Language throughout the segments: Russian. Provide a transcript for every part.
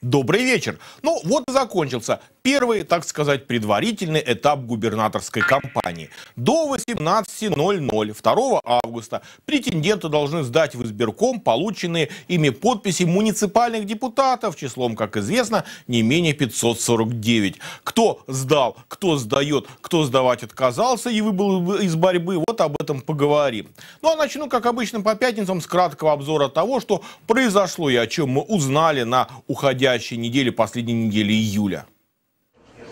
Добрый вечер. Ну вот и закончился первый, так сказать, предварительный этап губернаторской кампании. До 18.00 2 августа претенденты должны сдать в избирком полученные ими подписи муниципальных депутатов, числом, как известно, не менее 549. Кто сдал, кто сдает, кто сдавать отказался и выбыл из борьбы, вот об этом поговорим. Ну а начну, как обычно, по пятницам с краткого обзора того, что произошло и о чем мы узнали на уходящей недели, последней недели июля.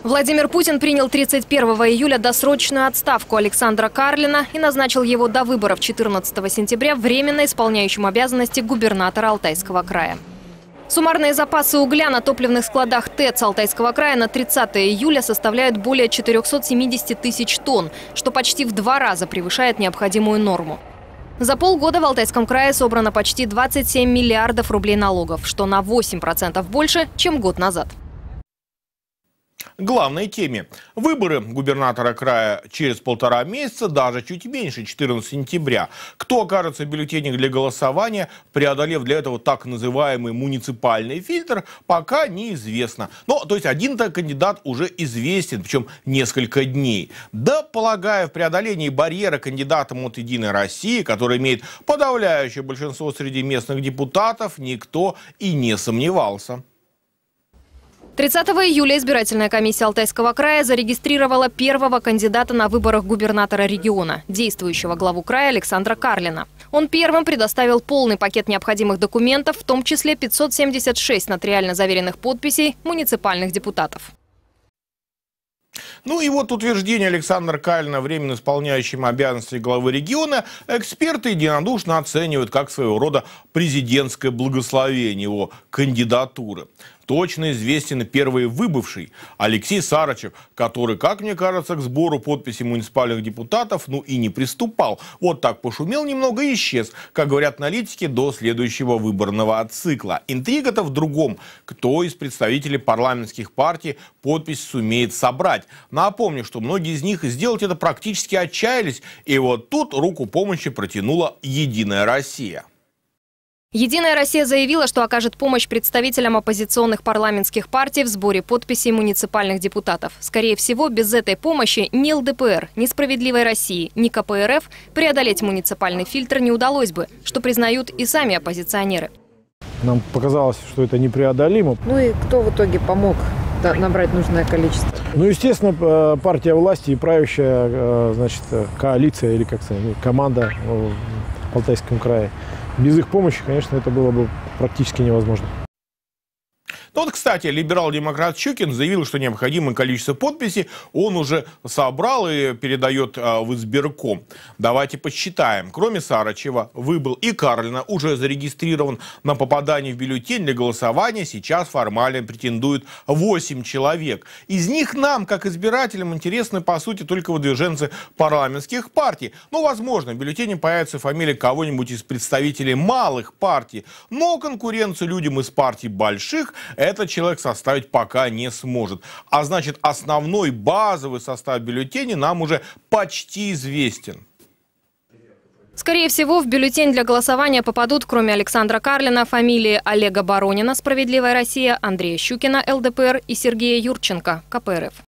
Владимир Путин принял 31 июля досрочную отставку Александра Карлина и назначил его до выборов 14 сентября временно исполняющим обязанности губернатора Алтайского края. Суммарные запасы угля на топливных складах ТЭЦ Алтайского края на 30 июля составляют более 470 тысяч тонн, что почти в два раза превышает необходимую норму. За полгода в Алтайском крае собрано почти 27 миллиардов рублей налогов, что на 8% больше, чем год назад главной теме. Выборы губернатора края через полтора месяца, даже чуть меньше, 14 сентября. Кто окажется в для голосования, преодолев для этого так называемый муниципальный фильтр, пока неизвестно. Но, то есть, один-то кандидат уже известен, причем несколько дней. Да, полагаю, в преодолении барьера кандидатом от «Единой России», который имеет подавляющее большинство среди местных депутатов, никто и не сомневался. 30 июля избирательная комиссия Алтайского края зарегистрировала первого кандидата на выборах губернатора региона, действующего главу края Александра Карлина. Он первым предоставил полный пакет необходимых документов, в том числе 576 нотариально заверенных подписей муниципальных депутатов. Ну и вот утверждение Александра Калина, временно исполняющим обязанности главы региона, эксперты единодушно оценивают как своего рода президентское благословение его кандидатуры точно известен первый выбывший Алексей Сарычев, который, как мне кажется, к сбору подписей муниципальных депутатов ну и не приступал. Вот так пошумел немного и исчез, как говорят аналитики, до следующего выборного цикла. Интрига-то в другом. Кто из представителей парламентских партий подпись сумеет собрать? Напомню, что многие из них сделать это практически отчаялись, и вот тут руку помощи протянула «Единая Россия». Единая Россия заявила, что окажет помощь представителям оппозиционных парламентских партий в сборе подписей муниципальных депутатов. Скорее всего, без этой помощи ни ЛДПР, ни Справедливой России, ни КПРФ преодолеть муниципальный фильтр не удалось бы, что признают и сами оппозиционеры. Нам показалось, что это непреодолимо. Ну и кто в итоге помог набрать нужное количество? Ну, естественно, э, партия власти и правящая э, значит, коалиция или как сказать, команда Алтайском крае без их помощи, конечно, это было бы практически невозможно. Вот, кстати, либерал-демократ Щукин заявил, что необходимое количество подписей он уже собрал и передает а, в избирком. Давайте посчитаем. Кроме Сарачева, выбыл и Карлина уже зарегистрирован на попадание в бюллетень для голосования. Сейчас формально претендуют 8 человек. Из них нам, как избирателям, интересны, по сути, только выдвиженцы парламентских партий. Ну, возможно, в бюллетене появится фамилия кого-нибудь из представителей малых партий. Но конкуренцию людям из партий больших этот человек составить пока не сможет. А значит, основной базовый состав бюллетеней нам уже почти известен. Скорее всего, в бюллетень для голосования попадут, кроме Александра Карлина, фамилии Олега Баронина, «Справедливая Россия», Андрея Щукина, ЛДПР и Сергея Юрченко, КПРФ.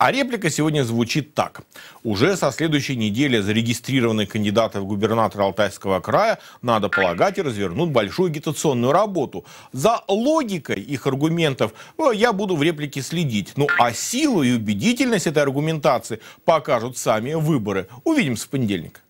А реплика сегодня звучит так. Уже со следующей недели зарегистрированные кандидаты в губернатора Алтайского края, надо полагать, и развернут большую агитационную работу. За логикой их аргументов э, я буду в реплике следить. Ну а силу и убедительность этой аргументации покажут сами выборы. Увидимся в понедельник.